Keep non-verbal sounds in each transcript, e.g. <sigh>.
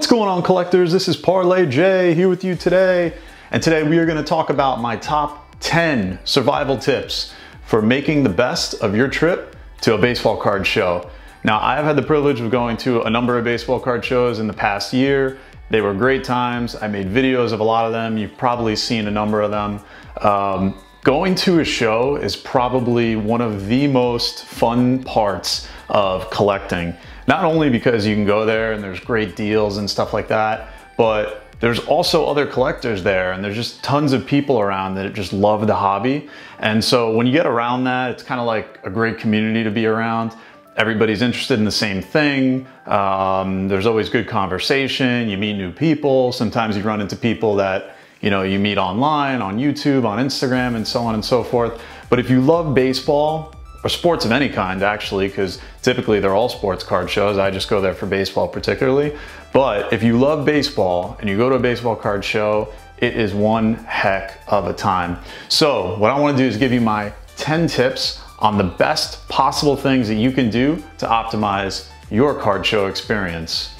What's going on collectors? This is Parlay Jay here with you today. And today we are gonna talk about my top 10 survival tips for making the best of your trip to a baseball card show. Now I have had the privilege of going to a number of baseball card shows in the past year. They were great times. I made videos of a lot of them. You've probably seen a number of them. Um, going to a show is probably one of the most fun parts of collecting. Not only because you can go there and there's great deals and stuff like that, but there's also other collectors there and there's just tons of people around that just love the hobby. And so when you get around that, it's kind of like a great community to be around. Everybody's interested in the same thing. Um, there's always good conversation. You meet new people. Sometimes you run into people that you know you meet online, on YouTube, on Instagram, and so on and so forth. But if you love baseball, or sports of any kind actually, because typically they're all sports card shows. I just go there for baseball particularly. But if you love baseball and you go to a baseball card show, it is one heck of a time. So what I wanna do is give you my 10 tips on the best possible things that you can do to optimize your card show experience.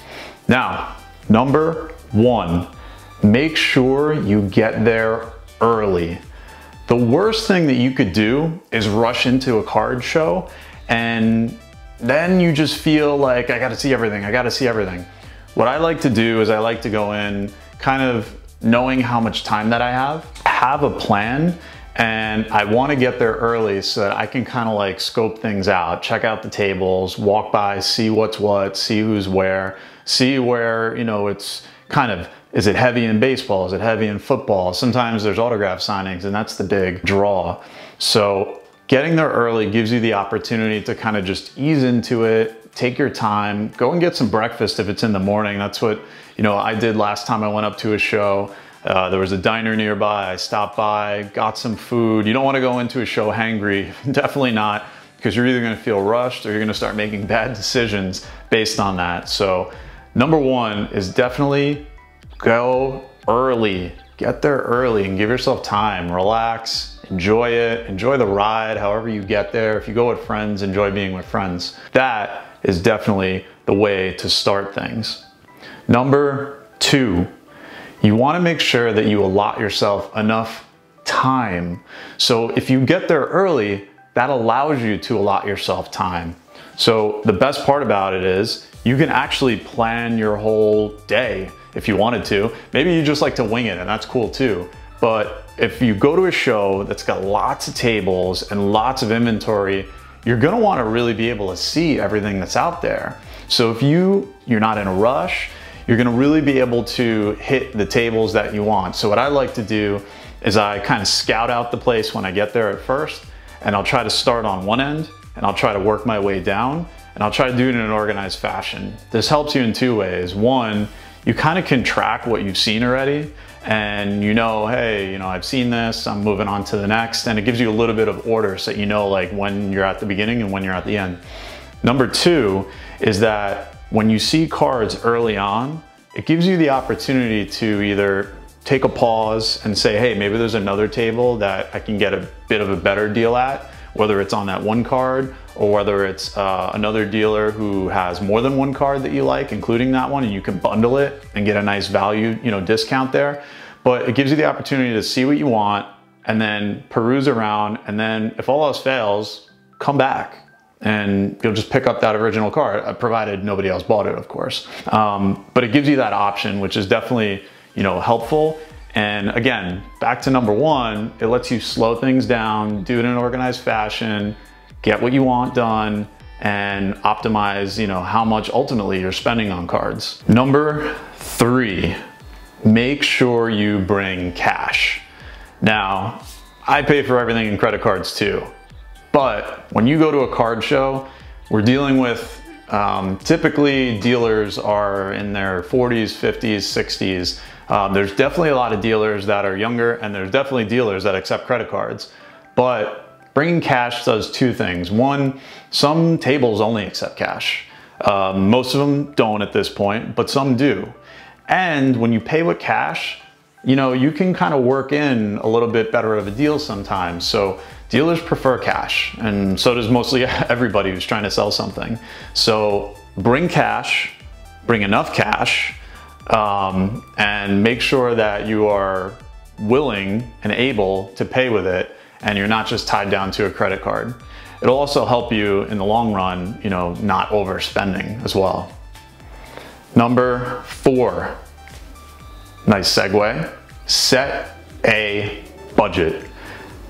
Now, number one, make sure you get there early. The worst thing that you could do is rush into a card show and then you just feel like I gotta see everything, I gotta see everything. What I like to do is I like to go in kind of knowing how much time that I have, have a plan, and I wanna get there early so that I can kind of like scope things out, check out the tables, walk by, see what's what, see who's where, see where, you know, it's kind of is it heavy in baseball? Is it heavy in football? Sometimes there's autograph signings and that's the big draw. So getting there early gives you the opportunity to kind of just ease into it, take your time, go and get some breakfast if it's in the morning. That's what, you know, I did last time I went up to a show. Uh, there was a diner nearby. I stopped by, got some food. You don't want to go into a show hangry. <laughs> Definitely not, because you're either going to feel rushed or you're going to start making bad decisions based on that. So number one is definitely go early. Get there early and give yourself time. Relax, enjoy it, enjoy the ride, however you get there. If you go with friends, enjoy being with friends. That is definitely the way to start things. Number two, you wanna make sure that you allot yourself enough time. So if you get there early, that allows you to allot yourself time. So the best part about it is you can actually plan your whole day if you wanted to. Maybe you just like to wing it and that's cool too. But if you go to a show that's got lots of tables and lots of inventory, you're gonna wanna really be able to see everything that's out there. So if you, you're not in a rush, you're gonna really be able to hit the tables that you want. So what I like to do is I kind of scout out the place when I get there at first, and I'll try to start on one end, and I'll try to work my way down, and I'll try to do it in an organized fashion. This helps you in two ways. One, you kind of can track what you've seen already and you know, hey, you know, I've seen this, I'm moving on to the next, and it gives you a little bit of order so you know like when you're at the beginning and when you're at the end. Number two is that when you see cards early on, it gives you the opportunity to either take a pause and say, hey, maybe there's another table that I can get a bit of a better deal at, whether it's on that one card or whether it's uh, another dealer who has more than one card that you like, including that one, and you can bundle it and get a nice value, you know, discount there. But it gives you the opportunity to see what you want and then peruse around. And then if all else fails, come back and you'll just pick up that original card, uh, provided nobody else bought it, of course. Um, but it gives you that option, which is definitely, you know, helpful. And again, back to number one, it lets you slow things down, do it in an organized fashion, get what you want done, and optimize, you know, how much ultimately you're spending on cards. Number three, make sure you bring cash. Now, I pay for everything in credit cards too, but when you go to a card show, we're dealing with um, typically dealers are in their 40s, 50s, 60s. Um, there's definitely a lot of dealers that are younger and there's definitely dealers that accept credit cards. But bringing cash does two things. One, some tables only accept cash. Um, most of them don't at this point, but some do. And when you pay with cash, you know, you can kind of work in a little bit better of a deal sometimes. So dealers prefer cash and so does mostly <laughs> everybody who's trying to sell something. So bring cash, bring enough cash, um, and make sure that you are willing and able to pay with it and you're not just tied down to a credit card. It'll also help you in the long run, you know, not overspending as well. Number four, nice segue, set a budget.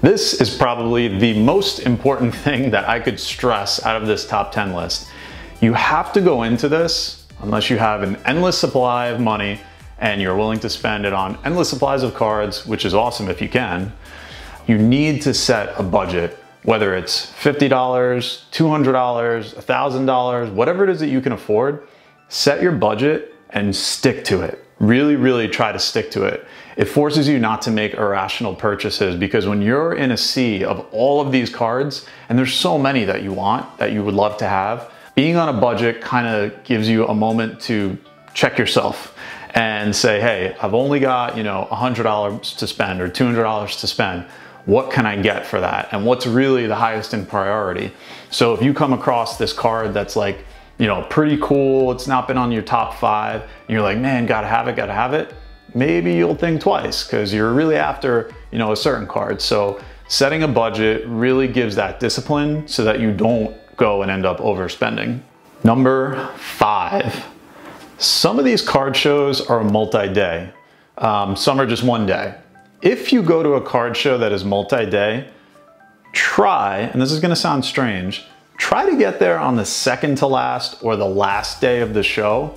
This is probably the most important <laughs> thing that I could stress out of this top 10 list. You have to go into this, unless you have an endless supply of money and you're willing to spend it on endless supplies of cards, which is awesome if you can, you need to set a budget, whether it's $50, $200, $1,000, whatever it is that you can afford, set your budget and stick to it. Really, really try to stick to it. It forces you not to make irrational purchases because when you're in a sea of all of these cards, and there's so many that you want, that you would love to have, being on a budget kind of gives you a moment to check yourself and say, hey, I've only got, you know, $100 to spend or $200 to spend. What can I get for that? And what's really the highest in priority? So if you come across this card that's like, you know, pretty cool, it's not been on your top five, and you're like, man, gotta have it, gotta have it, maybe you'll think twice because you're really after, you know, a certain card. So setting a budget really gives that discipline so that you don't go and end up overspending. Number five, some of these card shows are multi-day. Um, some are just one day. If you go to a card show that is multi-day, try, and this is gonna sound strange, try to get there on the second to last or the last day of the show.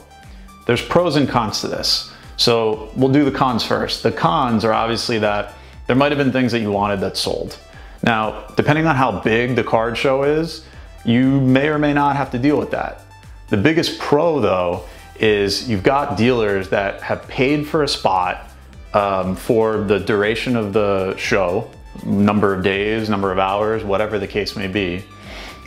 There's pros and cons to this. So we'll do the cons first. The cons are obviously that there might have been things that you wanted that sold. Now, depending on how big the card show is, you may or may not have to deal with that. The biggest pro though is you've got dealers that have paid for a spot um, for the duration of the show, number of days, number of hours, whatever the case may be.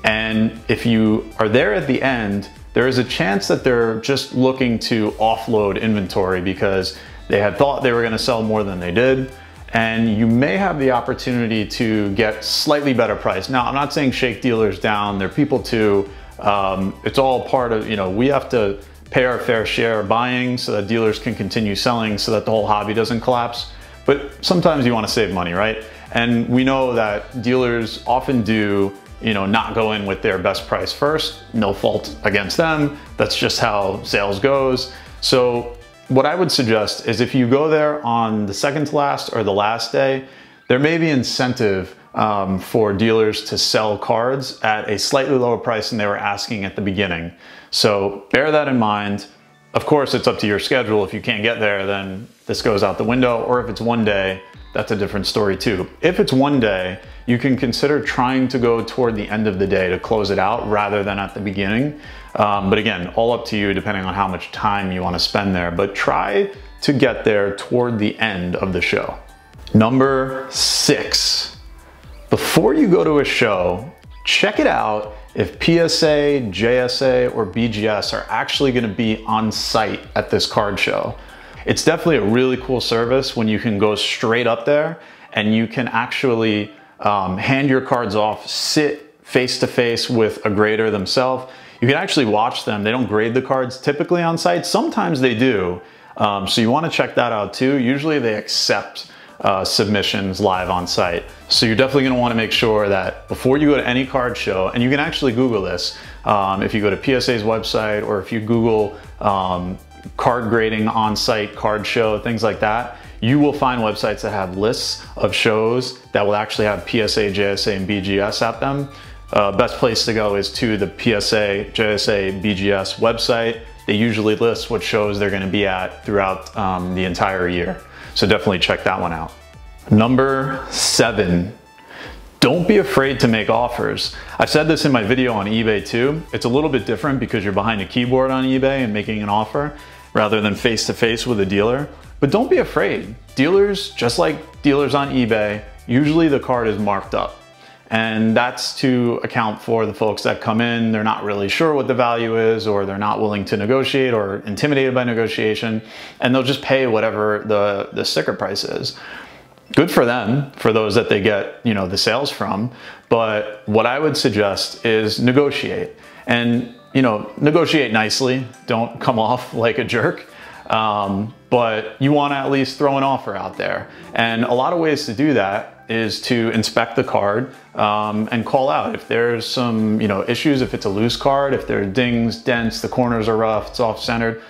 And if you are there at the end, there is a chance that they're just looking to offload inventory because they had thought they were gonna sell more than they did. And you may have the opportunity to get slightly better price. Now, I'm not saying shake dealers down, they're people too. Um, it's all part of, you know, we have to pay our fair share buying so that dealers can continue selling so that the whole hobby doesn't collapse. But sometimes you want to save money, right? And we know that dealers often do, you know, not go in with their best price first. No fault against them. That's just how sales goes. So what I would suggest is if you go there on the second to last or the last day, there may be incentive um, for dealers to sell cards at a slightly lower price than they were asking at the beginning. So bear that in mind. Of course, it's up to your schedule. If you can't get there, then this goes out the window. Or if it's one day, that's a different story too. If it's one day, you can consider trying to go toward the end of the day to close it out rather than at the beginning. Um, but again, all up to you depending on how much time you want to spend there. But try to get there toward the end of the show. Number six, before you go to a show, check it out if PSA, JSA, or BGS are actually gonna be on site at this card show. It's definitely a really cool service when you can go straight up there and you can actually um, hand your cards off, sit face to face with a grader themselves. You can actually watch them. They don't grade the cards typically on site. Sometimes they do. Um, so you wanna check that out too. Usually they accept uh, submissions live on site. So you're definitely gonna wanna make sure that before you go to any card show, and you can actually Google this, um, if you go to PSA's website or if you Google um, card grading on-site card show, things like that, you will find websites that have lists of shows that will actually have PSA, JSA, and BGS at them. Uh, best place to go is to the PSA, JSA, BGS website. They usually list what shows they're gonna be at throughout um, the entire year. So definitely check that one out. Number seven, don't be afraid to make offers. I've said this in my video on eBay too. It's a little bit different because you're behind a keyboard on eBay and making an offer rather than face to face with a dealer. But don't be afraid. Dealers, just like dealers on eBay, usually the card is marked up. And that's to account for the folks that come in, they're not really sure what the value is, or they're not willing to negotiate or intimidated by negotiation, and they'll just pay whatever the, the sticker price is. Good for them, for those that they get, you know, the sales from. But what I would suggest is negotiate. And, you know, negotiate nicely. Don't come <laughs> off like a jerk. Um, but you want to at least throw an offer out there. And a lot of ways to do that is to inspect the card um, and call out if there's some you know issues, if it's a loose card, if there are dings, dents, the corners are rough, it's off-centered,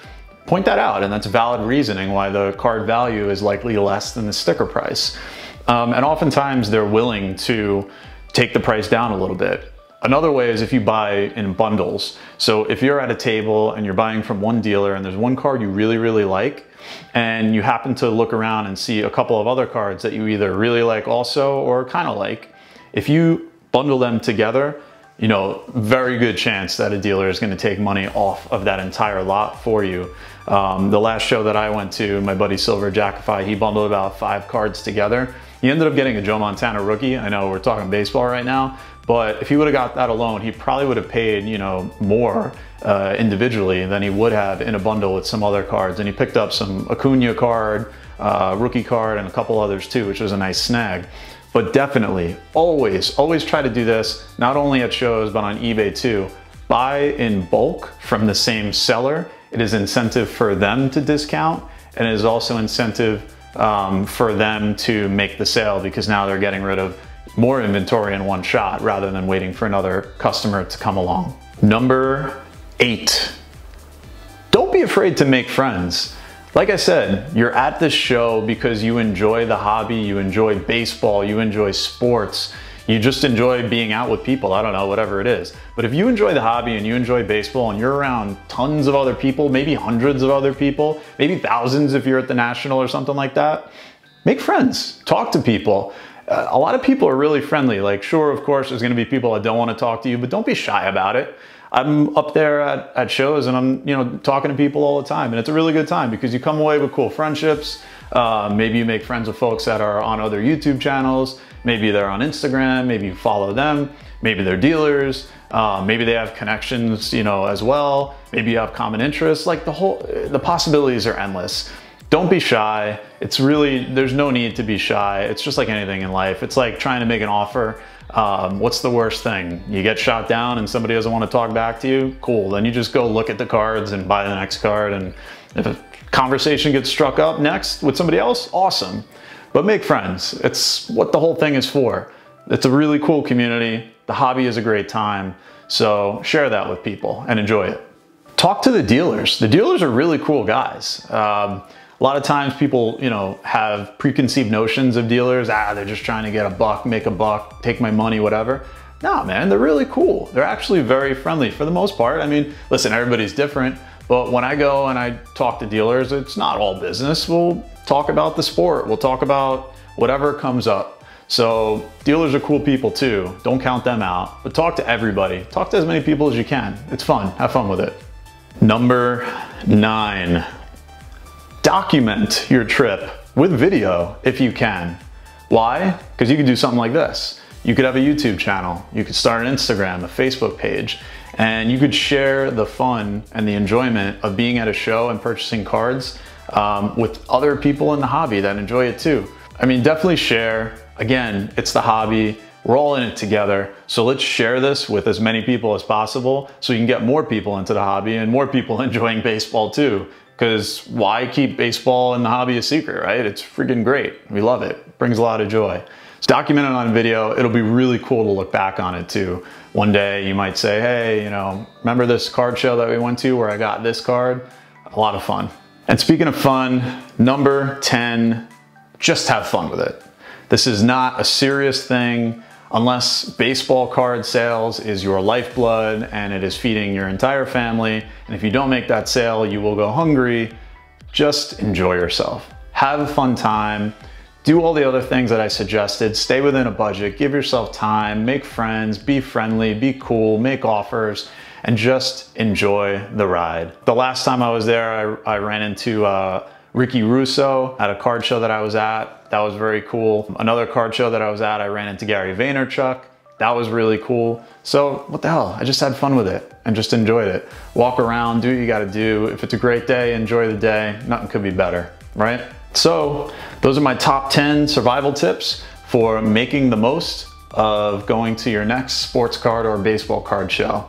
point that out. And that's valid reasoning why the card value is likely less than the sticker price. Um, and oftentimes they're willing to take the price down a little bit. Another way is if you buy in bundles. So if you're at a table and you're buying from one dealer and there's one card you really, really like, and you happen to look around and see a couple of other cards that you either really like also or kind of like, if you bundle them together, you know, very good chance that a dealer is going to take money off of that entire lot for you. Um, the last show that I went to, my buddy Silver Jackify, he bundled about five cards together. He ended up getting a Joe Montana rookie. I know we're talking baseball right now, but if he would have got that alone, he probably would have paid, you know, more uh, individually than he would have in a bundle with some other cards. And he picked up some Acuna card, uh, rookie card, and a couple others too, which was a nice snag. But definitely, always, always try to do this, not only at shows, but on eBay too. Buy in bulk from the same seller. It is incentive for them to discount, and it is also incentive um, for them to make the sale because now they're getting rid of more inventory in one shot rather than waiting for another customer to come along. Number eight, don't be afraid to make friends. Like I said, you're at this show because you enjoy the hobby, you enjoy baseball, you enjoy sports, you just enjoy being out with people, I don't know, whatever it is. But if you enjoy the hobby and you enjoy baseball and you're around tons of other people, maybe hundreds of other people, maybe thousands if you're at the National or something like that, make friends, talk to people. A lot of people are really friendly. Like, sure, of course, there's gonna be people that don't wanna talk to you, but don't be shy about it. I'm up there at, at shows and I'm, you know, talking to people all the time. And it's a really good time because you come away with cool friendships. Uh, maybe you make friends with folks that are on other YouTube channels. Maybe they're on Instagram. Maybe you follow them. Maybe they're dealers. Uh, maybe they have connections, you know, as well. Maybe you have common interests. Like the whole, the possibilities are endless. Don't be shy. It's really, there's no need to be shy. It's just like anything in life. It's like trying to make an offer. Um, what's the worst thing? You get shot down and somebody doesn't want to talk back to you? Cool. Then you just go look at the cards and buy the next card. And if a conversation gets struck up next with somebody else, awesome. But make friends. It's what the whole thing is for. It's a really cool community. The hobby is a great time. So share that with people and enjoy it. Talk to the dealers. The dealers are really cool guys. Um, a lot of times people, you know, have preconceived notions of dealers. Ah, they're just trying to get a buck, make a buck, take my money, whatever. Nah, man, they're really cool. They're actually very friendly for the most part. I mean, listen, everybody's different, but when I go and I talk to dealers, it's not all business. We'll talk about the sport. We'll talk about whatever comes up. So dealers are cool people too. Don't count them out, but talk to everybody. Talk to as many people as you can. It's fun. Have fun with it. Number nine, document your trip with video if you can. Why? Because you could do something like this. You could have a YouTube channel, you could start an Instagram, a Facebook page, and you could share the fun and the enjoyment of being at a show and purchasing cards um, with other people in the hobby that enjoy it too. I mean, definitely share. Again, it's the hobby. We're all in it together. So let's share this with as many people as possible so you can get more people into the hobby and more people <laughs> enjoying baseball too because why keep baseball and the hobby a secret, right? It's freaking great. We love it. it brings a lot of joy. It's documented on video. It'll be really cool to look back on it too. One day you might say, hey, you know, remember this card show that we went to where I got this card? A lot of fun. And speaking of fun, number 10, just have fun with it. This is not a serious thing unless baseball card sales is your lifeblood and it is feeding your entire family. And if you don't make that sale, you will go hungry. Just enjoy yourself. Have a fun time. Do all the other things that I suggested. Stay within a budget, give yourself time, make friends, be friendly, be cool, make offers, and just enjoy the ride. The last time I was there, I, I ran into uh, Ricky Russo at a card show that I was at. That was very cool. Another card show that I was at, I ran into Gary Vaynerchuk. That was really cool. So what the hell? I just had fun with it and just enjoyed it. Walk around, do what you gotta do. If it's a great day, enjoy the day. Nothing could be better, right? So those are my top 10 survival tips for making the most of going to your next sports card or baseball card show.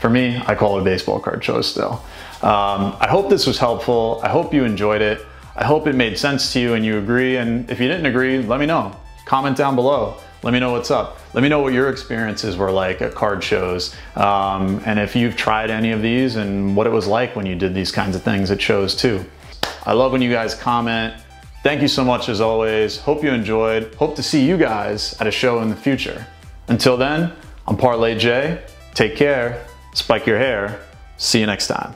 For me, I call it a baseball card show still. Um, I hope this was helpful. I hope you enjoyed it. I hope it made sense to you and you agree. And if you didn't agree, let me know. Comment down below. Let me know what's up. Let me know what your experiences were like at card shows. Um, and if you've tried any of these and what it was like when you did these kinds of things at shows too. I love when you guys comment. Thank you so much as always. Hope you enjoyed. Hope to see you guys at a show in the future. Until then, I'm Parlay Jay. Take care. Spike your hair. See you next time.